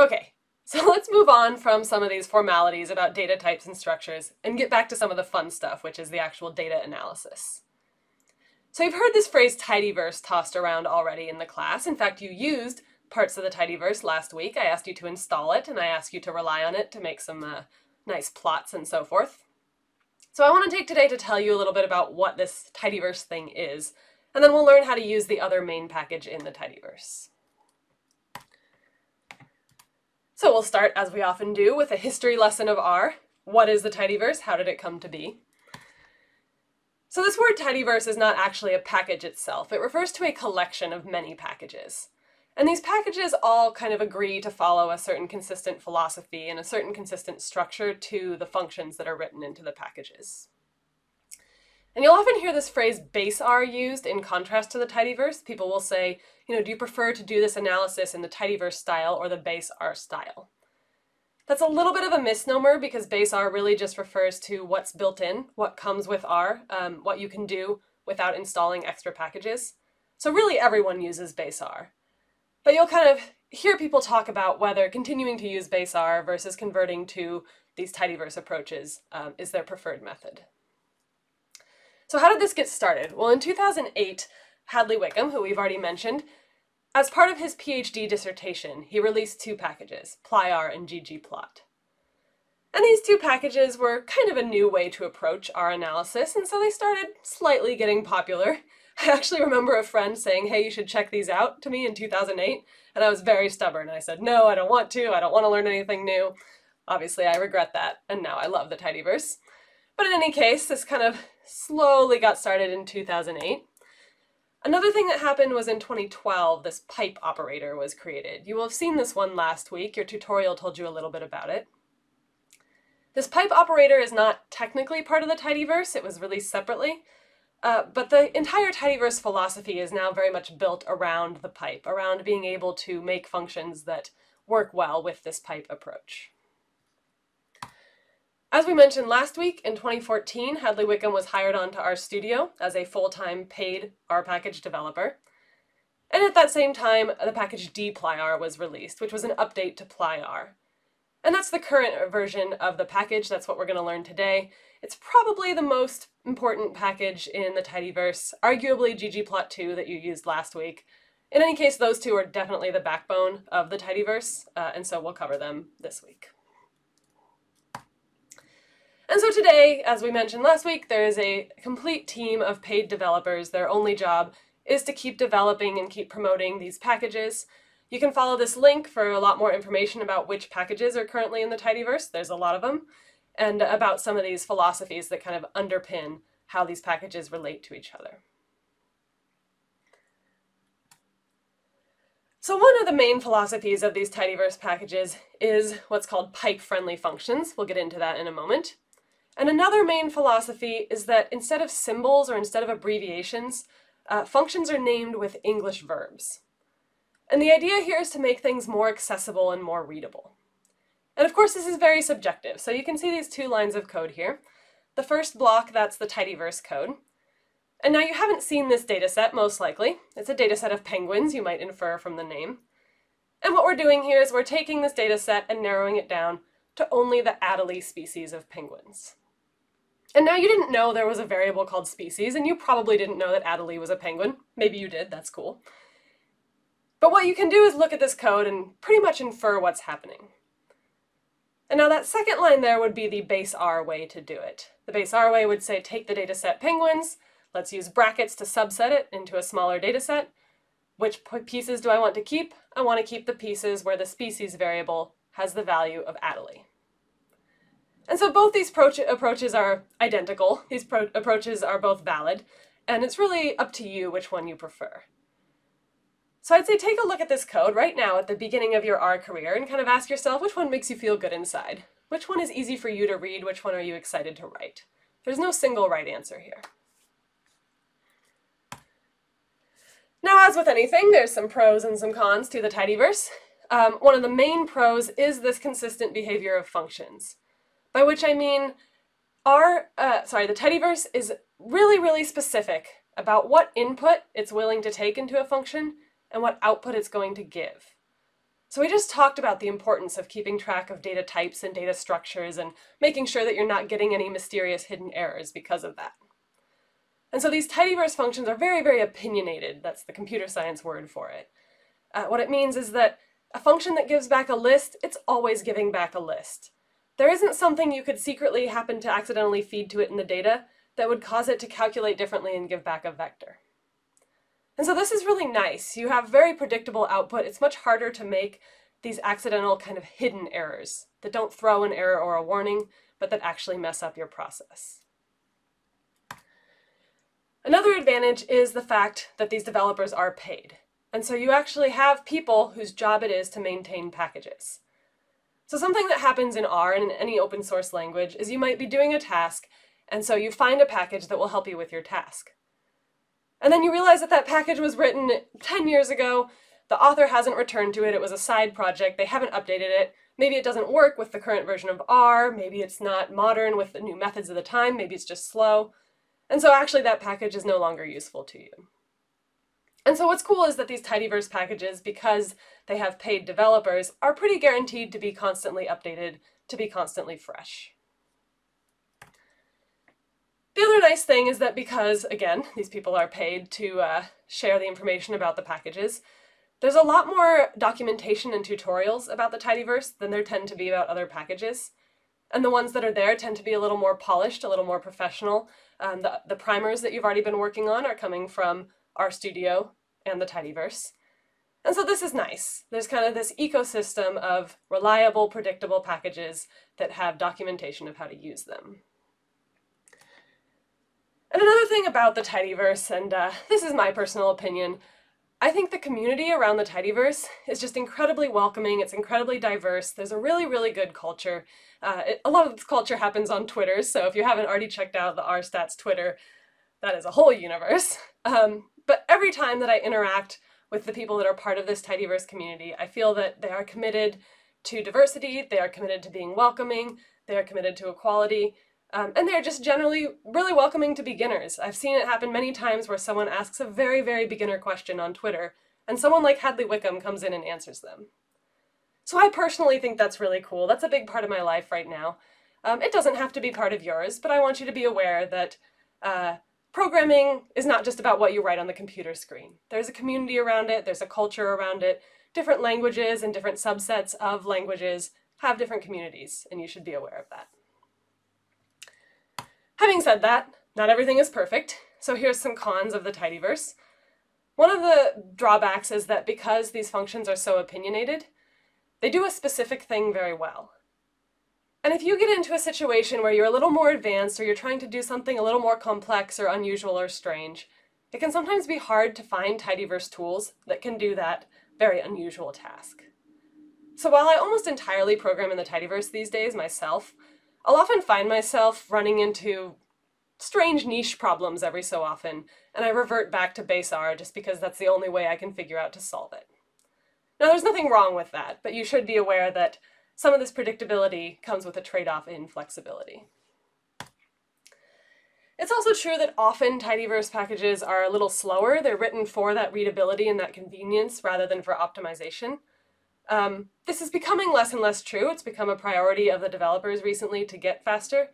Okay, so let's move on from some of these formalities about data types and structures and get back to some of the fun stuff, which is the actual data analysis. So you've heard this phrase tidyverse tossed around already in the class. In fact, you used parts of the tidyverse last week. I asked you to install it and I asked you to rely on it to make some uh, nice plots and so forth. So I want to take today to tell you a little bit about what this tidyverse thing is, and then we'll learn how to use the other main package in the tidyverse. So we'll start, as we often do, with a history lesson of R. What is the tidyverse? How did it come to be? So this word tidyverse is not actually a package itself. It refers to a collection of many packages. And these packages all kind of agree to follow a certain consistent philosophy and a certain consistent structure to the functions that are written into the packages. And you'll often hear this phrase base R used in contrast to the tidyverse. People will say, you know, do you prefer to do this analysis in the tidyverse style or the base R style? That's a little bit of a misnomer because base R really just refers to what's built in, what comes with R, um, what you can do without installing extra packages. So really everyone uses base R. But you'll kind of hear people talk about whether continuing to use base R versus converting to these tidyverse approaches um, is their preferred method. So how did this get started? Well, in 2008, Hadley Wickham, who we've already mentioned, as part of his PhD dissertation, he released two packages, plyr and ggplot. And these two packages were kind of a new way to approach R analysis, and so they started slightly getting popular. I actually remember a friend saying, hey, you should check these out to me in 2008, and I was very stubborn. I said, no, I don't want to, I don't want to learn anything new. Obviously, I regret that, and now I love the tidyverse. But in any case, this kind of slowly got started in 2008. Another thing that happened was in 2012, this pipe operator was created. You will have seen this one last week. Your tutorial told you a little bit about it. This pipe operator is not technically part of the tidyverse. It was released separately. Uh, but the entire tidyverse philosophy is now very much built around the pipe, around being able to make functions that work well with this pipe approach. As we mentioned last week, in 2014, Hadley Wickham was hired onto RStudio as a full-time paid R package developer. And at that same time, the package dplyr was released, which was an update to plyr. And that's the current version of the package, that's what we're going to learn today. It's probably the most important package in the tidyverse, arguably ggplot2 that you used last week. In any case, those two are definitely the backbone of the tidyverse, uh, and so we'll cover them this week. And so today, as we mentioned last week, there is a complete team of paid developers. Their only job is to keep developing and keep promoting these packages. You can follow this link for a lot more information about which packages are currently in the tidyverse. There's a lot of them. And about some of these philosophies that kind of underpin how these packages relate to each other. So one of the main philosophies of these tidyverse packages is what's called pipe-friendly functions. We'll get into that in a moment. And another main philosophy is that instead of symbols or instead of abbreviations, uh, functions are named with English verbs. And the idea here is to make things more accessible and more readable. And of course, this is very subjective. So you can see these two lines of code here. The first block, that's the tidyverse code. And now you haven't seen this dataset, most likely. It's a dataset of penguins, you might infer from the name. And what we're doing here is we're taking this dataset and narrowing it down to only the Adelie species of penguins. And now you didn't know there was a variable called species, and you probably didn't know that Adelie was a penguin. Maybe you did, that's cool. But what you can do is look at this code and pretty much infer what's happening. And now that second line there would be the base R way to do it. The base R way would say take the dataset penguins, let's use brackets to subset it into a smaller dataset. Which pieces do I want to keep? I want to keep the pieces where the species variable has the value of Adelie. And so both these approaches are identical. These approaches are both valid, and it's really up to you which one you prefer. So I'd say take a look at this code right now at the beginning of your R career and kind of ask yourself which one makes you feel good inside. Which one is easy for you to read? Which one are you excited to write? There's no single right answer here. Now, as with anything, there's some pros and some cons to the tidyverse. Um, one of the main pros is this consistent behavior of functions by which I mean our, uh, sorry, the tidyverse is really, really specific about what input it's willing to take into a function and what output it's going to give. So we just talked about the importance of keeping track of data types and data structures and making sure that you're not getting any mysterious hidden errors because of that. And so these tidyverse functions are very, very opinionated. That's the computer science word for it. Uh, what it means is that a function that gives back a list, it's always giving back a list. There isn't something you could secretly happen to accidentally feed to it in the data that would cause it to calculate differently and give back a vector. And so this is really nice. You have very predictable output. It's much harder to make these accidental kind of hidden errors that don't throw an error or a warning, but that actually mess up your process. Another advantage is the fact that these developers are paid. And so you actually have people whose job it is to maintain packages. So something that happens in R and in any open source language is you might be doing a task, and so you find a package that will help you with your task. And then you realize that that package was written 10 years ago, the author hasn't returned to it, it was a side project, they haven't updated it, maybe it doesn't work with the current version of R, maybe it's not modern with the new methods of the time, maybe it's just slow. And so actually that package is no longer useful to you. And so what's cool is that these tidyverse packages, because they have paid developers, are pretty guaranteed to be constantly updated, to be constantly fresh. The other nice thing is that because, again, these people are paid to uh, share the information about the packages, there's a lot more documentation and tutorials about the tidyverse than there tend to be about other packages. And the ones that are there tend to be a little more polished, a little more professional. Um, the, the primers that you've already been working on are coming from RStudio and the tidyverse. And so this is nice. There's kind of this ecosystem of reliable, predictable packages that have documentation of how to use them. And another thing about the tidyverse, and uh, this is my personal opinion, I think the community around the tidyverse is just incredibly welcoming. It's incredibly diverse. There's a really, really good culture. Uh, it, a lot of this culture happens on Twitter, so if you haven't already checked out the RStats Twitter, that is a whole universe. Um, but every time that I interact with the people that are part of this tidyverse community, I feel that they are committed to diversity, they are committed to being welcoming, they are committed to equality, um, and they're just generally really welcoming to beginners. I've seen it happen many times where someone asks a very, very beginner question on Twitter, and someone like Hadley Wickham comes in and answers them. So I personally think that's really cool. That's a big part of my life right now. Um, it doesn't have to be part of yours, but I want you to be aware that uh, programming is not just about what you write on the computer screen. There's a community around it, there's a culture around it. Different languages and different subsets of languages have different communities, and you should be aware of that. Having said that, not everything is perfect, so here's some cons of the tidyverse. One of the drawbacks is that because these functions are so opinionated, they do a specific thing very well. And if you get into a situation where you're a little more advanced or you're trying to do something a little more complex or unusual or strange, it can sometimes be hard to find tidyverse tools that can do that very unusual task. So while I almost entirely program in the tidyverse these days myself, I'll often find myself running into strange niche problems every so often, and I revert back to base R just because that's the only way I can figure out to solve it. Now, there's nothing wrong with that, but you should be aware that some of this predictability comes with a trade-off in flexibility. It's also true that often tidyverse packages are a little slower. They're written for that readability and that convenience rather than for optimization. Um, this is becoming less and less true. It's become a priority of the developers recently to get faster.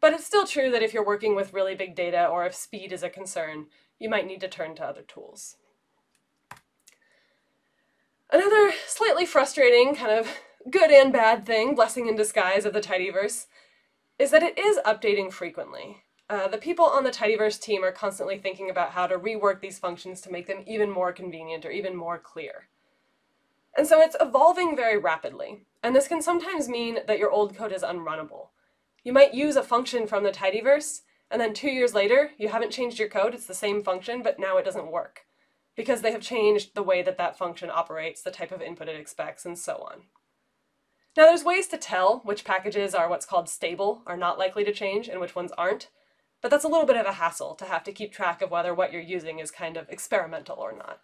But it's still true that if you're working with really big data or if speed is a concern, you might need to turn to other tools. Another slightly frustrating, kind of good and bad thing, blessing in disguise of the tidyverse, is that it is updating frequently. Uh, the people on the tidyverse team are constantly thinking about how to rework these functions to make them even more convenient or even more clear. And so it's evolving very rapidly, and this can sometimes mean that your old code is unrunnable. You might use a function from the tidyverse, and then two years later, you haven't changed your code, it's the same function, but now it doesn't work, because they have changed the way that that function operates, the type of input it expects, and so on. Now there's ways to tell which packages are what's called stable, are not likely to change, and which ones aren't, but that's a little bit of a hassle to have to keep track of whether what you're using is kind of experimental or not.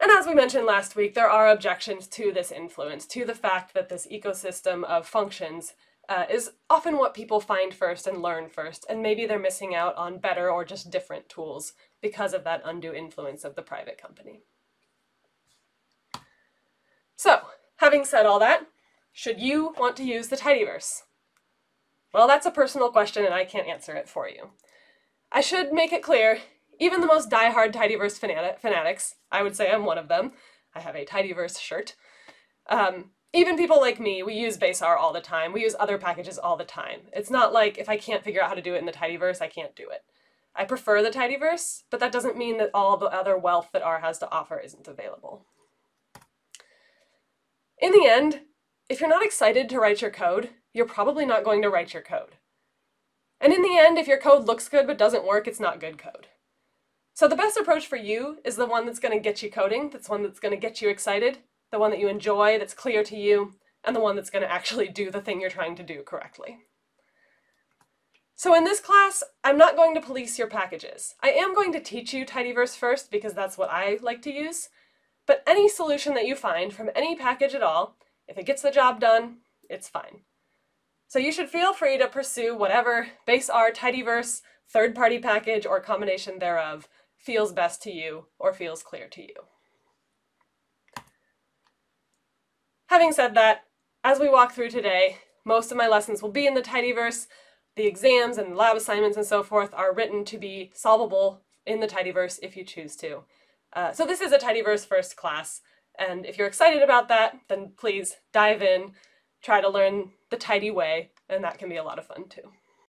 And as we mentioned last week, there are objections to this influence, to the fact that this ecosystem of functions uh, is often what people find first and learn first, and maybe they're missing out on better or just different tools because of that undue influence of the private company. So, having said all that, should you want to use the tidyverse? Well, that's a personal question and I can't answer it for you. I should make it clear, even the most die-hard tidyverse fanat fanatics, I would say I'm one of them, I have a tidyverse shirt, um, even people like me, we use BaseR all the time. We use other packages all the time. It's not like if I can't figure out how to do it in the tidyverse, I can't do it. I prefer the tidyverse, but that doesn't mean that all the other wealth that R has to offer isn't available. In the end, if you're not excited to write your code, you're probably not going to write your code. And in the end, if your code looks good but doesn't work, it's not good code. So the best approach for you is the one that's going to get you coding, that's one that's going to get you excited, the one that you enjoy, that's clear to you, and the one that's going to actually do the thing you're trying to do correctly. So in this class, I'm not going to police your packages. I am going to teach you tidyverse first because that's what I like to use, but any solution that you find from any package at all, if it gets the job done, it's fine. So you should feel free to pursue whatever base R tidyverse, third-party package, or combination thereof feels best to you or feels clear to you. Having said that, as we walk through today, most of my lessons will be in the tidyverse, the exams and lab assignments and so forth are written to be solvable in the tidyverse if you choose to. Uh, so this is a tidyverse first class, and if you're excited about that, then please dive in, try to learn the tidy way, and that can be a lot of fun too.